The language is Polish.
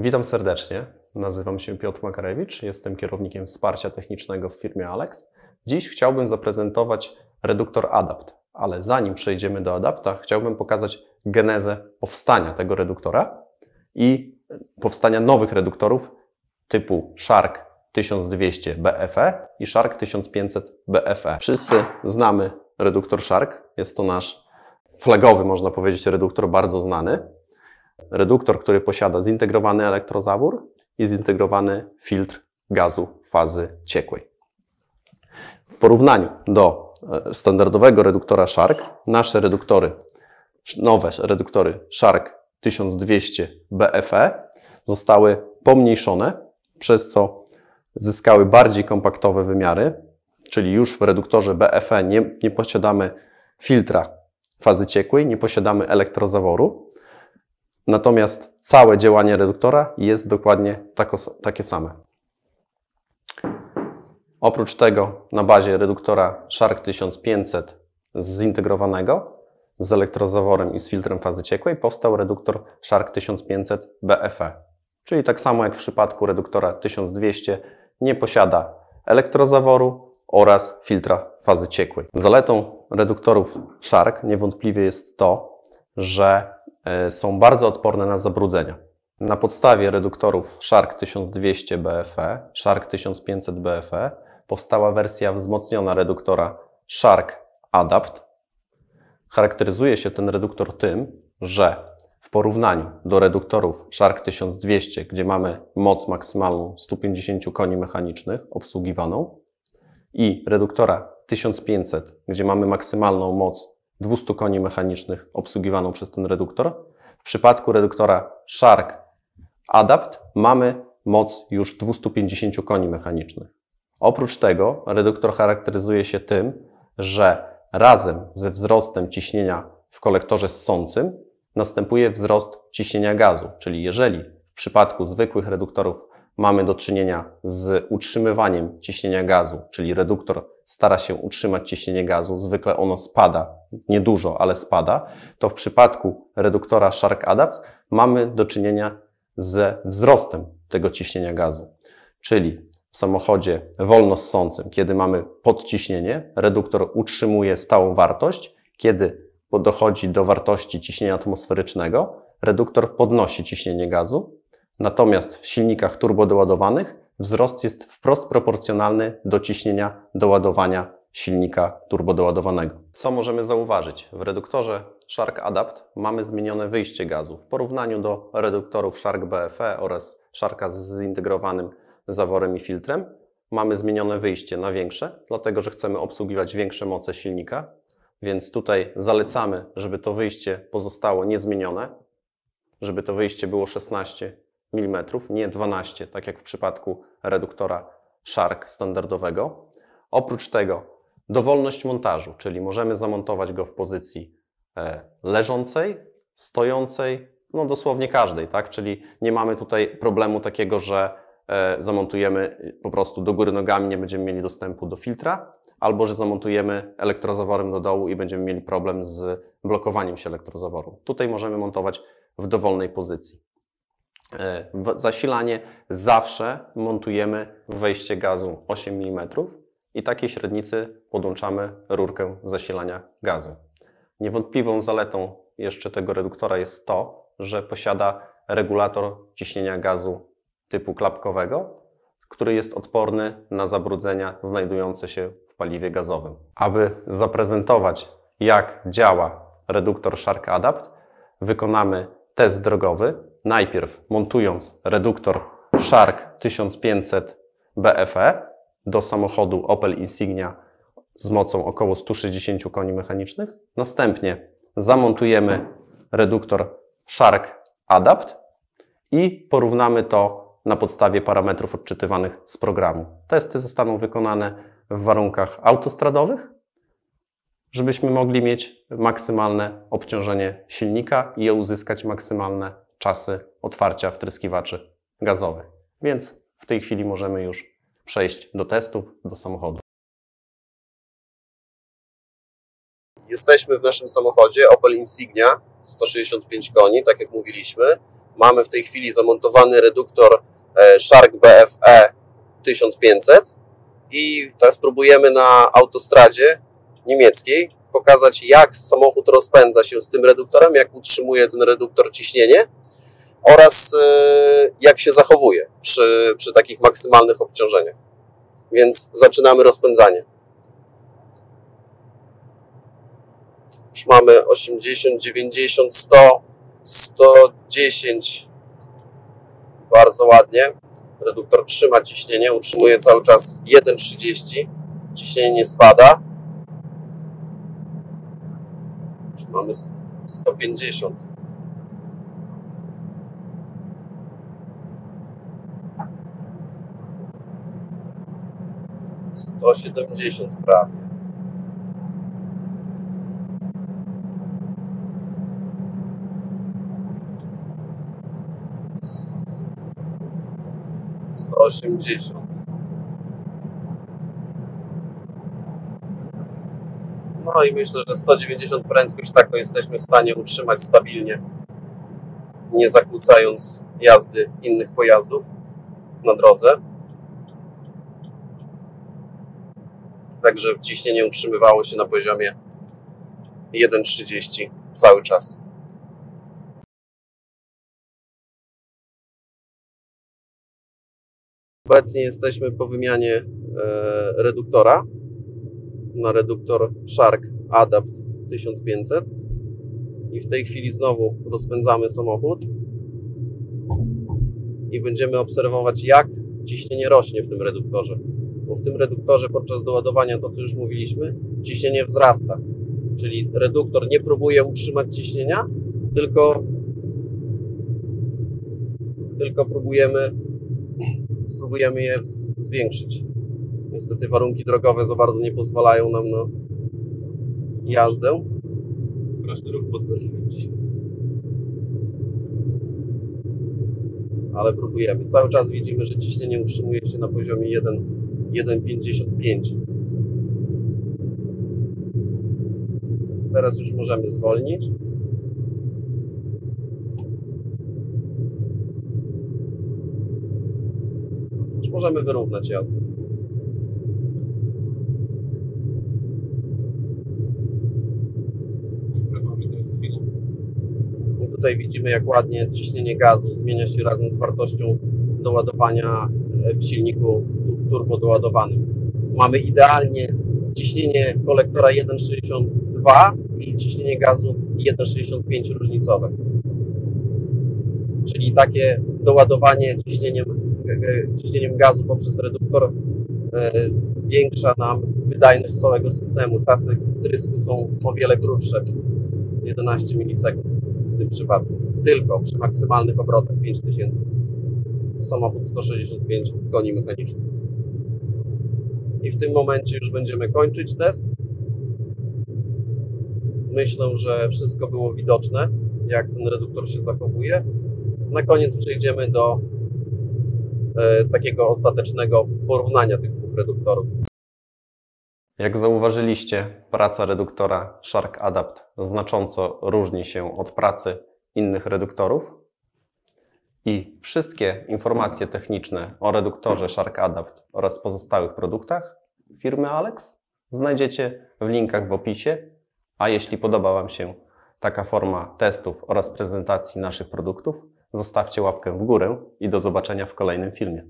Witam serdecznie. Nazywam się Piotr Makarewicz, jestem kierownikiem wsparcia technicznego w firmie Alex. Dziś chciałbym zaprezentować reduktor ADAPT, ale zanim przejdziemy do ADAPTA, chciałbym pokazać genezę powstania tego reduktora i powstania nowych reduktorów typu Shark 1200 BFE i Shark 1500 BFE. Wszyscy znamy reduktor Shark, jest to nasz flagowy, można powiedzieć, reduktor bardzo znany. Reduktor, który posiada zintegrowany elektrozawór i zintegrowany filtr gazu fazy ciekłej. W porównaniu do e, standardowego reduktora Shark, nasze reduktory, nowe reduktory Shark 1200 BFE zostały pomniejszone, przez co zyskały bardziej kompaktowe wymiary, czyli już w reduktorze BFE nie, nie posiadamy filtra fazy ciekłej, nie posiadamy elektrozaworu, natomiast całe działanie reduktora jest dokładnie takie same. Oprócz tego na bazie reduktora Shark 1500 zintegrowanego z elektrozaworem i z filtrem fazy ciekłej powstał reduktor Shark 1500 BFE. Czyli tak samo jak w przypadku reduktora 1200 nie posiada elektrozaworu oraz filtra fazy ciekłej. Zaletą reduktorów Shark niewątpliwie jest to, że są bardzo odporne na zabrudzenia. Na podstawie reduktorów Shark 1200 BFE, Shark 1500 BFE powstała wersja wzmocniona reduktora Shark Adapt. Charakteryzuje się ten reduktor tym, że w porównaniu do reduktorów Shark 1200, gdzie mamy moc maksymalną 150 koni mechanicznych obsługiwaną i reduktora 1500, gdzie mamy maksymalną moc 200 koni mechanicznych obsługiwaną przez ten reduktor, w przypadku reduktora Shark Adapt mamy moc już 250 koni mechanicznych. Oprócz tego reduktor charakteryzuje się tym, że razem ze wzrostem ciśnienia w kolektorze ssącym następuje wzrost ciśnienia gazu, czyli jeżeli w przypadku zwykłych reduktorów mamy do czynienia z utrzymywaniem ciśnienia gazu, czyli reduktor stara się utrzymać ciśnienie gazu, zwykle ono spada, niedużo, ale spada, to w przypadku reduktora Shark Adapt mamy do czynienia z wzrostem tego ciśnienia gazu. Czyli w samochodzie wolno ssącym, kiedy mamy podciśnienie, reduktor utrzymuje stałą wartość, kiedy dochodzi do wartości ciśnienia atmosferycznego, reduktor podnosi ciśnienie gazu, natomiast w silnikach turbodoładowanych wzrost jest wprost proporcjonalny do ciśnienia doładowania silnika turbodoładowanego. Co możemy zauważyć? W reduktorze Shark Adapt mamy zmienione wyjście gazu w porównaniu do reduktorów Shark BFE oraz Sharka z zintegrowanym zaworem i filtrem. Mamy zmienione wyjście na większe, dlatego że chcemy obsługiwać większe moce silnika, więc tutaj zalecamy, żeby to wyjście pozostało niezmienione, żeby to wyjście było 16 mm, nie 12, tak jak w przypadku reduktora Shark standardowego. Oprócz tego dowolność montażu, czyli możemy zamontować go w pozycji e, leżącej, stojącej, no dosłownie każdej, tak? Czyli nie mamy tutaj problemu takiego, że e, zamontujemy po prostu do góry nogami, nie będziemy mieli dostępu do filtra, albo że zamontujemy elektrozaworem do dołu i będziemy mieli problem z blokowaniem się elektrozaworu. Tutaj możemy montować w dowolnej pozycji. E, zasilanie zawsze montujemy wejście gazu 8 mm i takiej średnicy podłączamy rurkę zasilania gazu. Niewątpliwą zaletą jeszcze tego reduktora jest to, że posiada regulator ciśnienia gazu typu klapkowego, który jest odporny na zabrudzenia znajdujące się paliwie gazowym. Aby zaprezentować, jak działa reduktor Shark Adapt, wykonamy test drogowy. Najpierw montując reduktor Shark 1500 BFE do samochodu Opel Insignia z mocą około 160 koni mechanicznych. Następnie zamontujemy reduktor Shark Adapt i porównamy to na podstawie parametrów odczytywanych z programu. Testy zostaną wykonane w warunkach autostradowych, żebyśmy mogli mieć maksymalne obciążenie silnika i uzyskać maksymalne czasy otwarcia wtryskiwaczy gazowych. Więc w tej chwili możemy już przejść do testów, do samochodu. Jesteśmy w naszym samochodzie Opel Insignia 165 koni, tak jak mówiliśmy. Mamy w tej chwili zamontowany reduktor e, Shark BFE 1500 i teraz próbujemy na autostradzie niemieckiej pokazać, jak samochód rozpędza się z tym reduktorem, jak utrzymuje ten reduktor ciśnienie oraz e, jak się zachowuje przy, przy takich maksymalnych obciążeniach. Więc zaczynamy rozpędzanie. Już mamy 80, 90, 100, 110. Bardzo ładnie. Reduktor trzyma ciśnienie, utrzymuje cały czas 1,30. Ciśnienie nie spada. Już mamy 150. Siedemdziesiąt prawie. Osiemdziesiąt. No i myślę, że 190 prędkość taką jesteśmy w stanie utrzymać stabilnie, nie zakłócając jazdy innych pojazdów na drodze. Także ciśnienie utrzymywało się na poziomie 1,30 cały czas. Obecnie jesteśmy po wymianie e, reduktora na reduktor Shark Adapt 1500 i w tej chwili znowu rozpędzamy samochód i będziemy obserwować jak ciśnienie rośnie w tym reduktorze. Bo w tym reduktorze podczas doładowania, to co już mówiliśmy, ciśnienie wzrasta. Czyli reduktor nie próbuje utrzymać ciśnienia, tylko, tylko próbujemy, próbujemy je zwiększyć. Niestety warunki drogowe za bardzo nie pozwalają nam na jazdę. Straszny ruch pod Berlinem dzisiaj. Ale próbujemy. Cały czas widzimy, że ciśnienie utrzymuje się na poziomie 1,55. Teraz już możemy zwolnić. Już możemy wyrównać jazdę. Tutaj widzimy, jak ładnie ciśnienie gazu zmienia się razem z wartością doładowania w silniku tu- turbodoładowanym. Mamy idealnie ciśnienie kolektora 1,62 i ciśnienie gazu 1,65 różnicowe. Czyli takie doładowanie ciśnieniem, e, ciśnieniem gazu poprzez reduktor e, zwiększa nam wydajność całego systemu. Czasy wtrysku są o wiele krótsze. 11 milisekund w tym przypadku. Tylko przy maksymalnych obrotach 5000. Samochód 165 koni mechanicznych. I w tym momencie już będziemy kończyć test. Myślę, że wszystko było widoczne, jak ten reduktor się zachowuje. Na koniec przejdziemy do e, takiego ostatecznego porównania tych dwóch reduktorów. Jak zauważyliście, praca reduktora Shark Adapt znacząco różni się od pracy innych reduktorów i wszystkie informacje techniczne o reduktorze Shark Adapt oraz pozostałych produktach firmy Alex znajdziecie w linkach w opisie. A jeśli podoba Wam się taka forma testów oraz prezentacji naszych produktów, zostawcie łapkę w górę i do zobaczenia w kolejnym filmie.